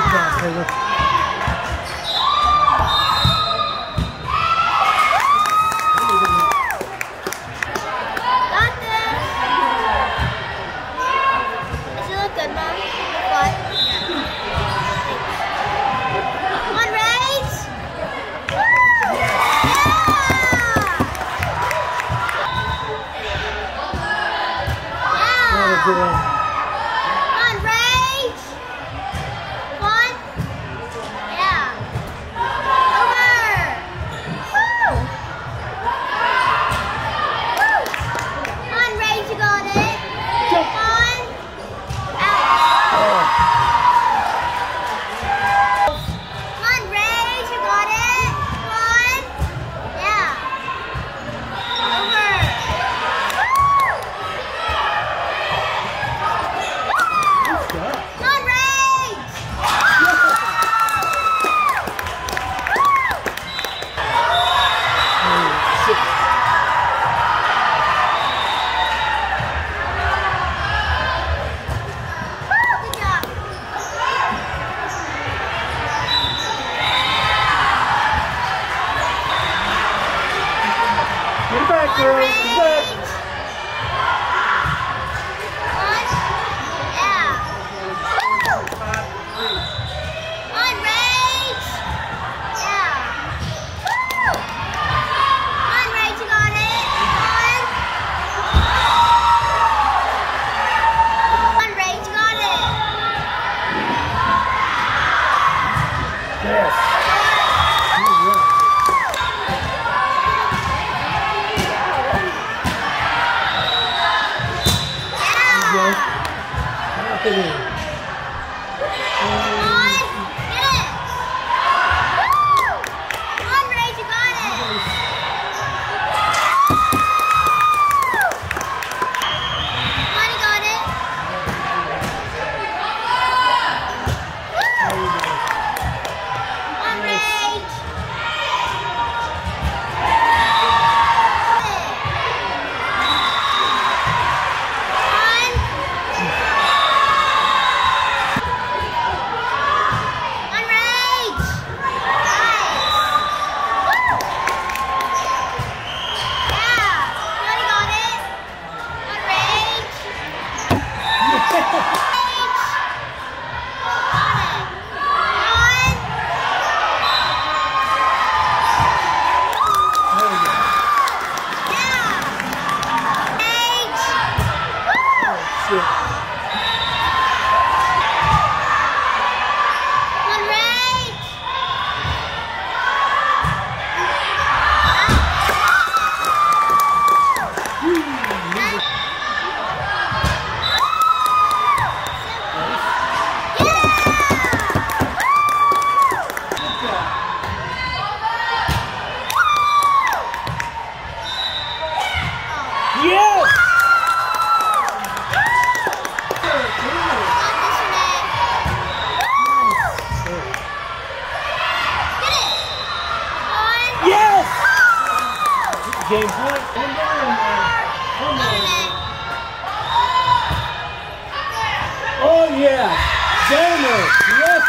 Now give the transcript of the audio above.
Great job, Taylor. through. aquele... 对 James White. One more in there. One. Oh, yeah. Jammer. Yes.